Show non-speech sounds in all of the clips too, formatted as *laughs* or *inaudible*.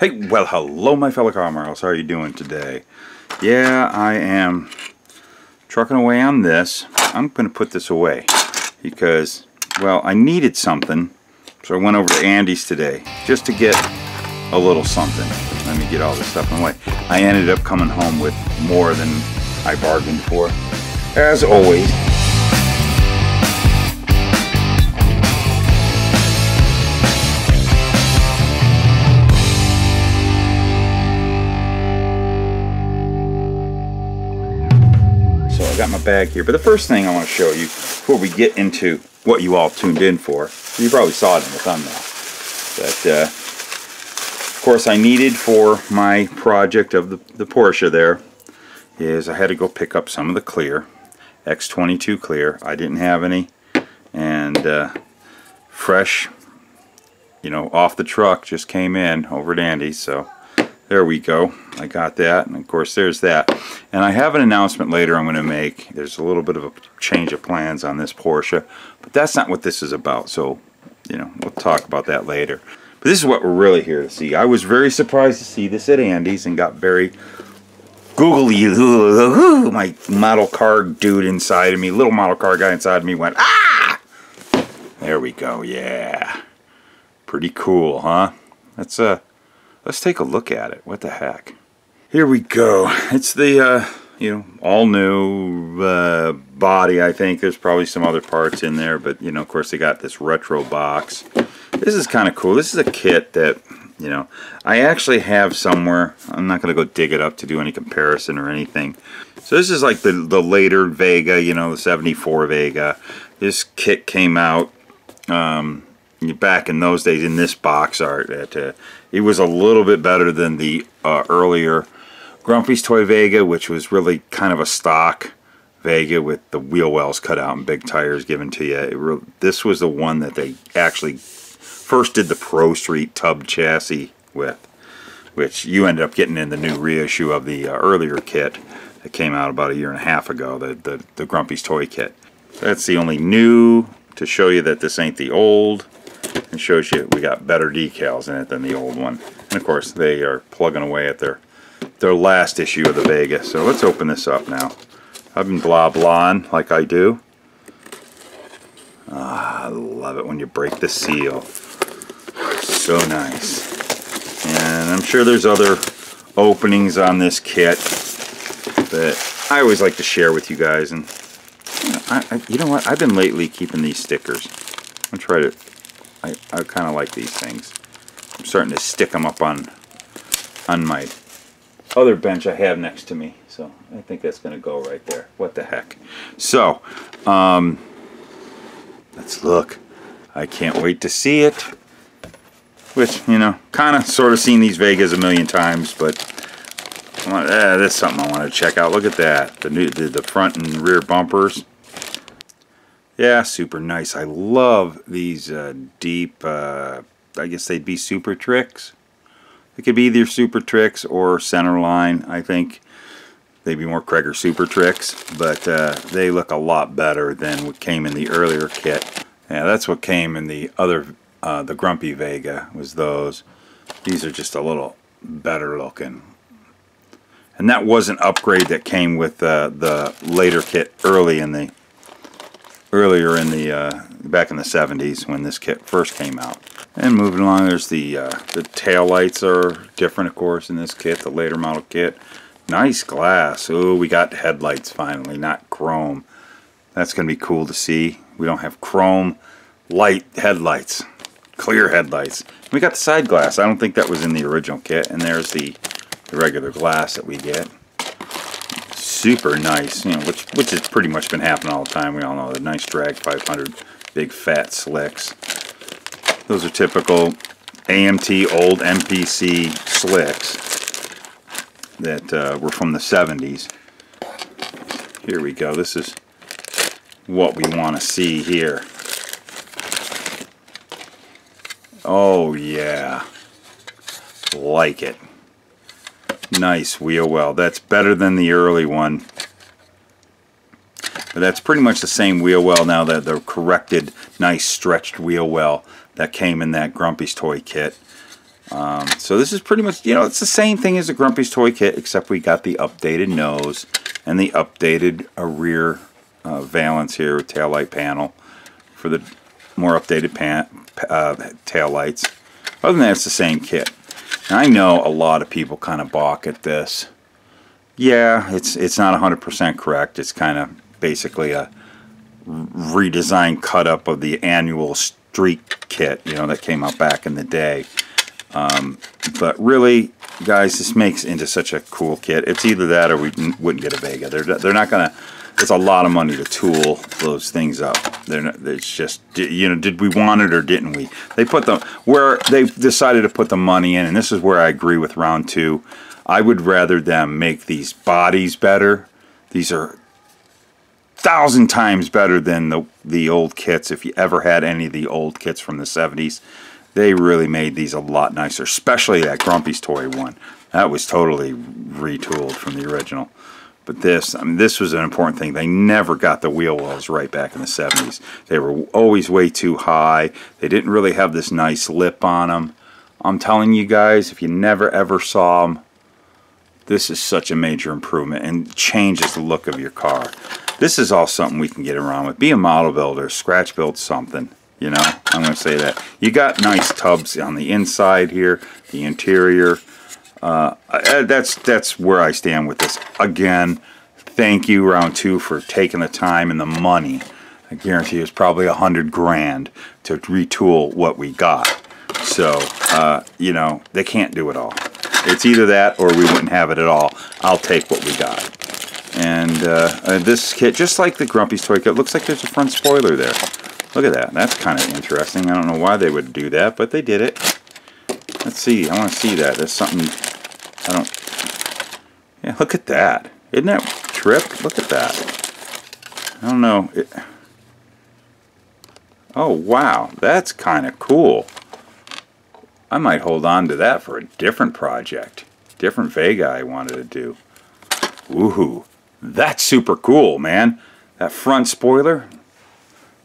Hey, well, hello, my fellow comrades. How are you doing today? Yeah, I am trucking away on this. I'm going to put this away because, well, I needed something, so I went over to Andy's today just to get a little something. Let me get all this stuff away. I ended up coming home with more than I bargained for, as always. Bag here. But the first thing I want to show you before we get into what you all tuned in for, you probably saw it in the thumbnail. But uh, of course I needed for my project of the, the Porsche there is I had to go pick up some of the clear, X22 clear. I didn't have any. And uh, fresh, you know, off the truck just came in over at Andy's. So there we go. I got that, and of course there's that. And I have an announcement later I'm going to make. There's a little bit of a change of plans on this Porsche, but that's not what this is about. So, you know, we'll talk about that later. But this is what we're really here to see. I was very surprised to see this at Andy's and got very googly. *laughs* My model car dude inside of me, little model car guy inside of me went, ah! There we go, yeah. Pretty cool, huh? That's a... Uh, Let's take a look at it. What the heck? Here we go. It's the, uh, you know, all new uh, body, I think. There's probably some other parts in there, but, you know, of course, they got this retro box. This is kind of cool. This is a kit that, you know, I actually have somewhere. I'm not going to go dig it up to do any comparison or anything. So this is like the, the later Vega, you know, the 74 Vega. This kit came out um, back in those days in this box art. That, uh, it was a little bit better than the uh, earlier Grumpy's Toy Vega, which was really kind of a stock Vega with the wheel wells cut out and big tires given to you. this was the one that they actually first did the Pro Street tub chassis with, which you ended up getting in the new reissue of the uh, earlier kit that came out about a year and a half ago, the, the, the Grumpy's Toy Kit. That's the only new to show you that this ain't the old. It shows you we got better decals in it than the old one. And of course they are plugging away at their their last issue of the Vega. So let's open this up now. I've been blah blahing like I do. Ah, I love it when you break the seal. So nice. And I'm sure there's other openings on this kit that I always like to share with you guys. And you know, I, I, you know what? I've been lately keeping these stickers. I'm gonna try to I, I kind of like these things. I'm starting to stick them up on on my other bench I have next to me. So I think that's going to go right there. What the heck. So, um, let's look. I can't wait to see it. Which, you know, kind of sort of seen these Vegas a million times, but uh, that's something I want to check out. Look at that. The new the, the front and rear bumpers. Yeah, super nice. I love these uh, deep, uh, I guess they'd be super tricks. It could be either super tricks or center line. I think they'd be more Cragar super tricks, but uh, they look a lot better than what came in the earlier kit. Yeah, that's what came in the other, uh, the Grumpy Vega was those. These are just a little better looking. And that was an upgrade that came with uh, the later kit early in the earlier in the uh, back in the 70s when this kit first came out. And moving along, there's the uh, the tail lights are different, of course, in this kit, the later model kit. Nice glass. Oh, we got headlights finally, not chrome. That's going to be cool to see. We don't have chrome light headlights, clear headlights. We got the side glass. I don't think that was in the original kit. And there's the, the regular glass that we get super nice, you know, which which has pretty much been happening all the time. We all know the nice drag 500 big fat slicks. Those are typical AMT old MPC slicks that uh, were from the 70s. Here we go. This is what we want to see here. Oh yeah, like it. Nice wheel well. That's better than the early one. But that's pretty much the same wheel well now, that the corrected, nice stretched wheel well that came in that Grumpy's Toy kit. Um, so this is pretty much, you know, it's the same thing as the Grumpy's Toy Kit, except we got the updated nose and the updated uh, rear uh, valance here, tail light panel for the more updated pan, uh, tail lights. Other than that, it's the same kit. I know a lot of people kind of balk at this. Yeah, it's it's not 100% correct. It's kind of basically a redesigned cut up of the annual street kit, you know, that came out back in the day. Um, but really, guys, this makes into such a cool kit. It's either that or we wouldn't get a Vega. They're, they're not going to, it's a lot of money to tool those things up. They're not, it's just, you know, did we want it or didn't we? They put the, where they decided to put the money in, and this is where I agree with round two. I would rather them make these bodies better. These are thousand times better than the the old kits. If you ever had any of the old kits from the 70s, they really made these a lot nicer, especially that Grumpy's Toy one. That was totally retooled from the original. But this, I mean, this was an important thing. They never got the wheel wells right back in the 70s. They were always way too high. They didn't really have this nice lip on them. I'm telling you guys, if you never ever saw them, this is such a major improvement and changes the look of your car. This is all something we can get around with. Be a model builder, scratch build something. You know, I'm going to say that. You got nice tubs on the inside here, the interior. Uh, that's that's where I stand with this. Again, thank you round two for taking the time and the money. I guarantee it's probably a hundred grand to retool what we got. So uh, you know they can't do it all. It's either that or we wouldn't have it at all. I'll take what we got. And uh, uh, this kit, just like the Grumpy's toy kit, looks like there's a front spoiler there. Look at that. That's kind of interesting. I don't know why they would do that, but they did it. Let's see. I want to see that. There's something... I don't... Yeah, look at that. Isn't that trip? Look at that. I don't know. It... Oh, wow. That's kind of cool. I might hold on to that for a different project. Different Vega I wanted to do. Woohoo. That's super cool, man. That front spoiler,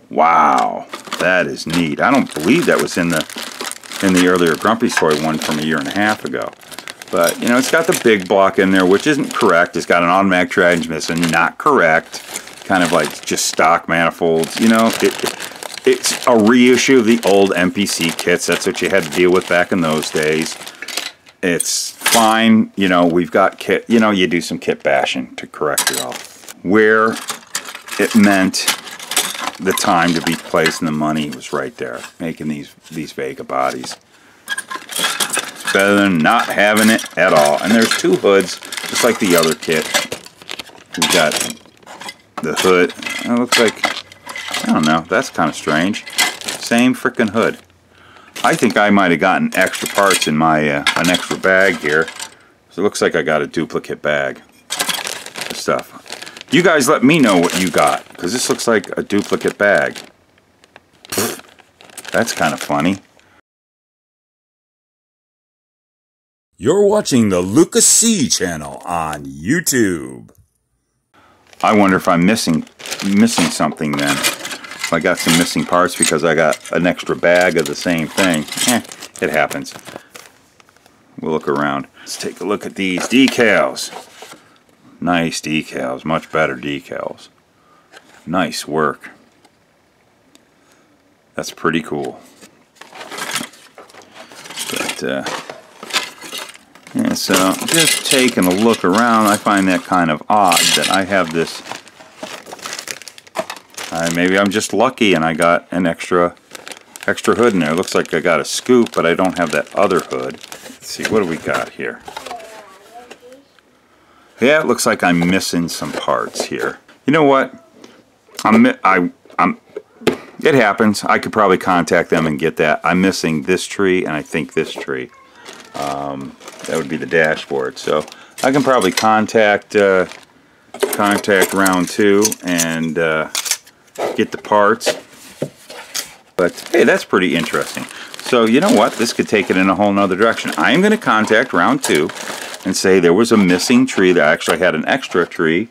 Wow, that is neat. I don't believe that was in the in the earlier Grumpy Toy one from a year and a half ago. But, you know, it's got the big block in there, which isn't correct. It's got an automatic transmission, not correct. Kind of like just stock manifolds. You know, it, it's a reissue of the old MPC kits. That's what you had to deal with back in those days. It's fine. You know, we've got kit, you know, you do some kit bashing to correct it all. Where it meant the time to be placing the money was right there, making these these Vega bodies. It's better than not having it at all. And there's two hoods, just like the other kit. We've got the hood. It looks like, I don't know, that's kind of strange. Same freaking hood. I think I might have gotten extra parts in my, uh, an extra bag here. So it looks like I got a duplicate bag of stuff. You guys let me know what you got, because this looks like a duplicate bag. That's kind of funny. You're watching the Luka Cee channel on YouTube. I wonder if I'm missing missing something then. If I got some missing parts because I got an extra bag of the same thing. Eh, it happens. We'll look around. Let's take a look at these decals. Nice decals, much better decals. Nice work. That's pretty cool. But, uh, yeah, so just taking a look around, I find that kind of odd that I have this. Uh, maybe I'm just lucky and I got an extra extra hood in there. It looks like I got a scoop, but I don't have that other hood. Let's see, what do we got here? Yeah, it looks like I'm missing some parts here. You know what? I'm I I'm it happens. I could probably contact them and get that. I'm missing this tree and I think this tree. Um, that would be the dashboard. So I can probably contact uh, contact round two and uh, get the parts. But hey, that's pretty interesting. So you know what? This could take it in a whole nother direction. I am going to contact round two and say there was a missing tree that actually had an extra tree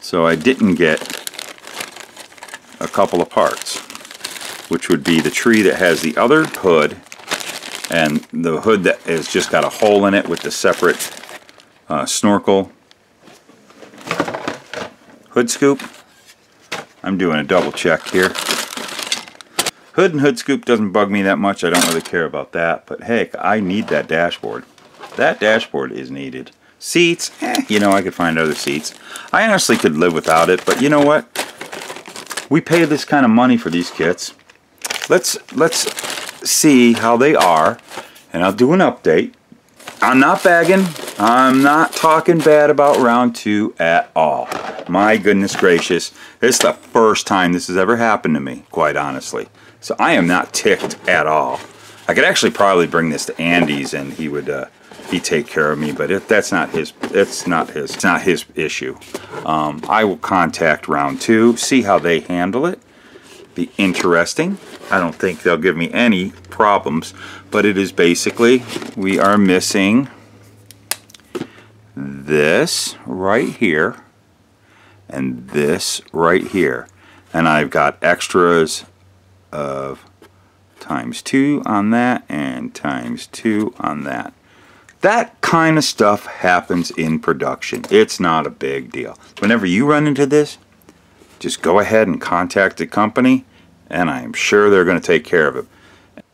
so I didn't get a couple of parts which would be the tree that has the other hood and the hood that has just got a hole in it with the separate uh, snorkel hood scoop. I'm doing a double check here. Hood and hood scoop doesn't bug me that much. I don't really care about that. But heck, I need that dashboard. That dashboard is needed. Seats, eh, you know, I could find other seats. I honestly could live without it, but you know what? We pay this kind of money for these kits. Let's let's see how they are, and I'll do an update. I'm not bagging. I'm not talking bad about round two at all. My goodness gracious. Is the first time this has ever happened to me, quite honestly. So I am not ticked at all. I could actually probably bring this to Andy's and he would uh, he take care of me, but it, that's not his. It's not his. It's not his issue. Um, I will contact round two, see how they handle it. Be interesting. I don't think they'll give me any problems, but it is basically we are missing this right here and this right here, and I've got extras of times two on that and times two on that. That kind of stuff happens in production. It's not a big deal. Whenever you run into this, just go ahead and contact the company and I'm sure they're going to take care of it.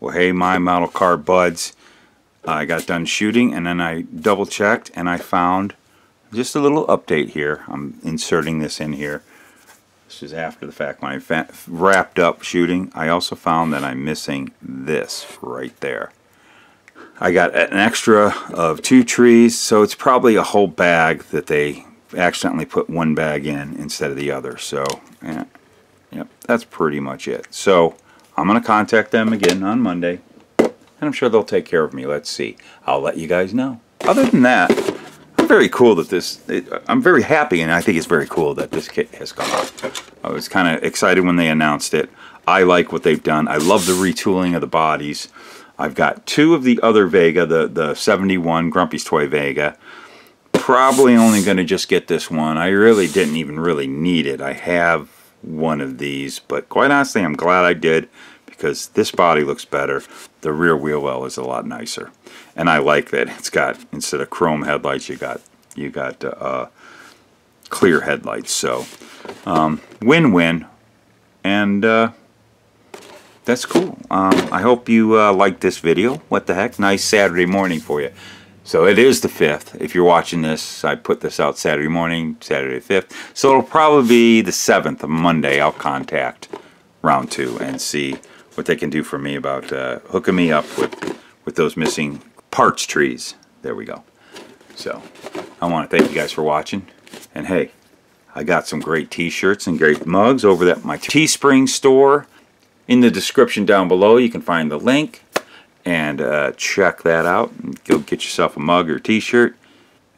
Well, hey, my model car buds, I got done shooting and then I double checked and I found just a little update here. I'm inserting this in here. This is after the fact when I wrapped up shooting. I also found that I'm missing this right there. I got an extra of two trees, so it's probably a whole bag that they accidentally put one bag in instead of the other. So, yeah, yep, that's pretty much it. So, I'm going to contact them again on Monday, and I'm sure they'll take care of me. Let's see. I'll let you guys know. Other than that, I'm very cool that this, it, I'm very happy, and I think it's very cool that this kit has come out. I was kind of excited when they announced it. I like what they've done. I love the retooling of the bodies. I've got two of the other Vega, the, the 71 Grumpy's Toy Vega. Probably only going to just get this one. I really didn't even really need it. I have one of these, but quite honestly, I'm glad I did because this body looks better. The rear wheel well is a lot nicer. And I like that it's got, instead of chrome headlights, you got, you got uh, clear headlights. So, win-win. Um, and, uh, that's cool. Um, I hope you uh, liked this video. What the heck? Nice Saturday morning for you. So it is the 5th. If you're watching this, I put this out Saturday morning, Saturday 5th. So it'll probably be the 7th of Monday. I'll contact round 2 and see what they can do for me about uh, hooking me up with, with those missing parts trees. There we go. So I want to thank you guys for watching. And hey, I got some great t-shirts and great mugs over at my Teespring store. In the description down below, you can find the link and uh, check that out. And go get yourself a mug or t-shirt.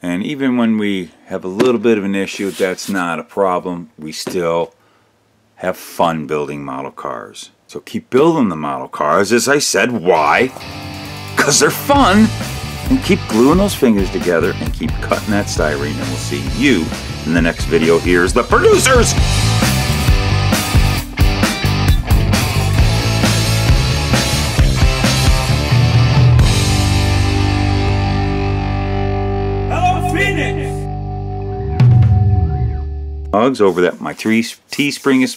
And even when we have a little bit of an issue, that's not a problem. We still have fun building model cars. So keep building the model cars. As I said, why? Because they're fun. And keep gluing those fingers together and keep cutting that styrene. And we'll see you in the next video. Here's the producers. Mugs over that my tree Teespring is